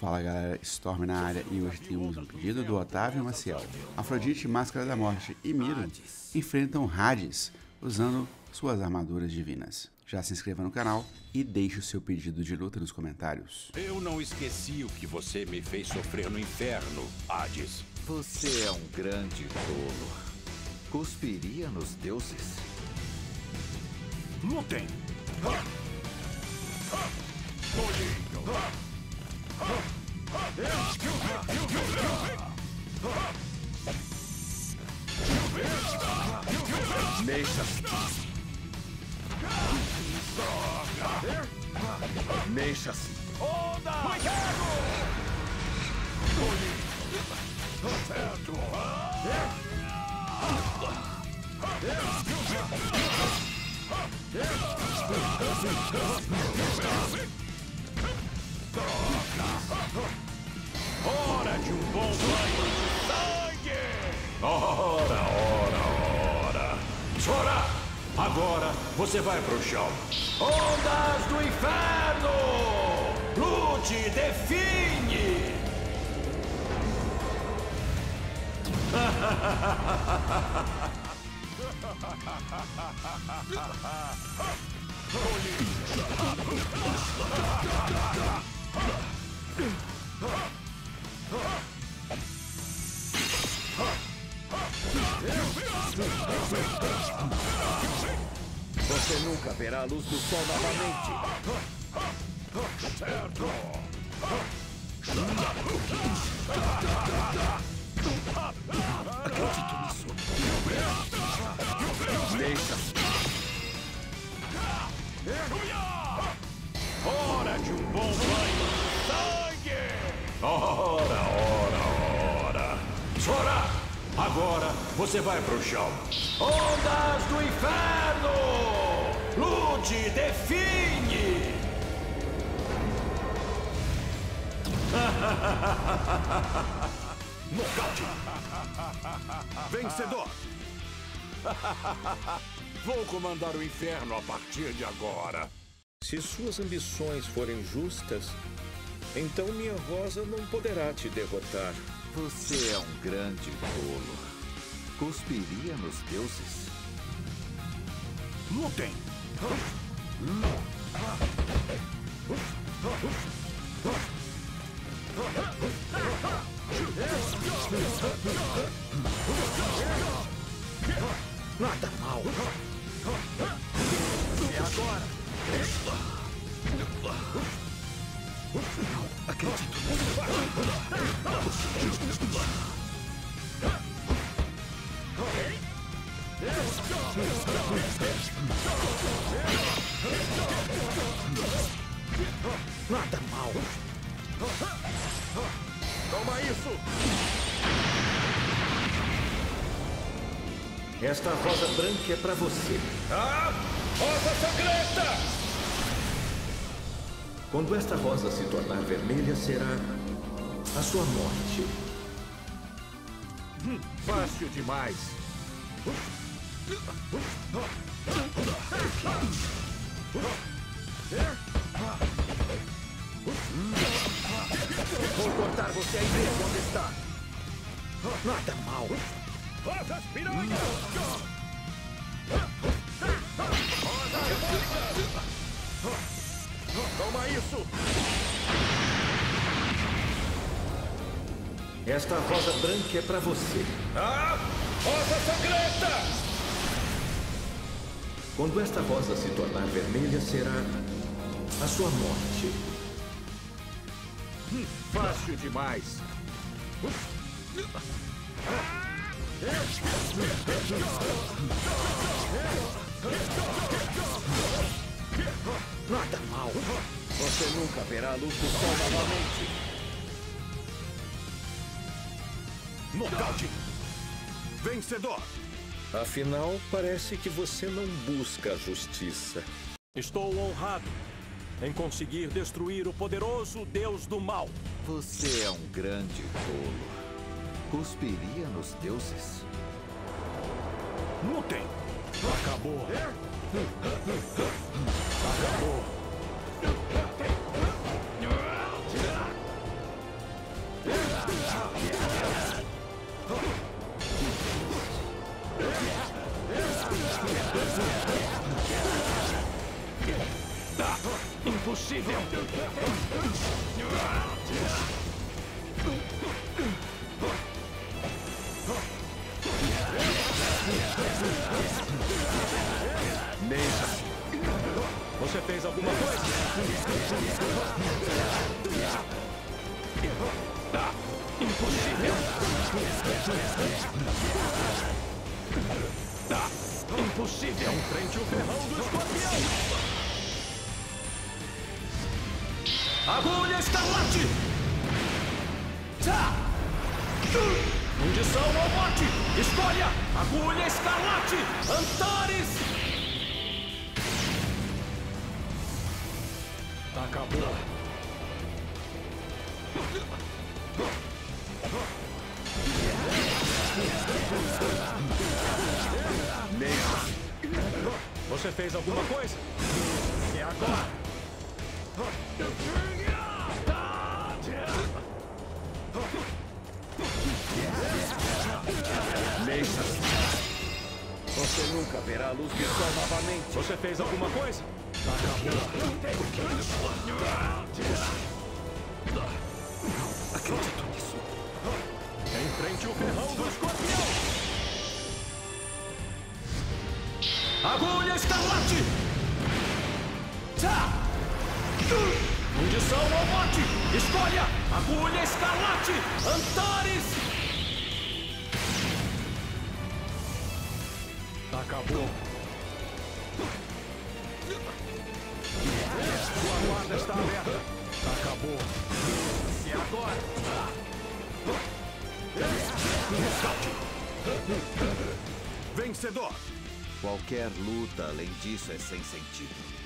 Fala galera, Storm na área e hoje temos um pedido do Otávio Maciel. Afrodite, Máscara da Morte e Miro enfrentam Hades usando suas armaduras divinas. Já se inscreva no canal e deixe o seu pedido de luta nos comentários. Eu não esqueci o que você me fez sofrer no inferno, Hades. Você é um grande tolo. Cuspiria nos deuses? Lutem! Mexa-se. Mexa-se. Hora de um bom banho de sangue! Ora, ora, ora! Sora! Agora você vai pro chão. Ondas do inferno! Lute, define! Você nunca verá a luz do sol novamente. Acredito nisso. Mexa-se. Hora de um bom banho sangue! Ora, ora, ora! Sora! Agora você vai pro chão. Ondas do inferno! Lute, define! Nocaute! Vencedor! Vou comandar o inferno a partir de agora. Se suas ambições forem justas, então minha rosa não poderá te derrotar. Você é um grande tolo. Cuspiria nos deuses? Lutem! Nada mal. É agora. Acredito. Nada Esta rosa branca é pra você. Ah! Rosa Sangrenta! Quando esta rosa se tornar vermelha, será a sua morte. Fácil demais. Vou cortar você aí mesmo onde está. Nada mal. Rosas piranhas! Toma isso! Esta rosa branca é pra você. Ah! Rosa Sangrenta! Quando esta rosa se tornar vermelha, será a sua morte. Fácil demais. Nada mal. Você nunca verá a luz do sol novamente. Nocaute! Vencedor! Afinal, parece que você não busca a justiça. Estou honrado em conseguir destruir o poderoso Deus do Mal. Você é um grande tolo. Cuspiria nos deuses? Lutem! Acabou. Impossível! Neja, você fez alguma coisa? Ah, impossível! Ah, impossível! Enfrente o ferrão do escorpião! Agulha escarlate! Tá! Fundição ou morte! Escolha! Agulha escarlate! Antares! Acabou. Neja. Você fez alguma coisa? É agora! Neja. Você nunca verá a luz do sol novamente. Você fez alguma coisa? Acredito nisso. Enfrente o ferrão do escorpião! Agulha escarlate! Tá! Fundição ou morte! Escolha! Agulha escarlate! Antares! Acabou. Sua guarda está aberta. Acabou. E agora? Vencedor! Qualquer luta além disso é sem sentido.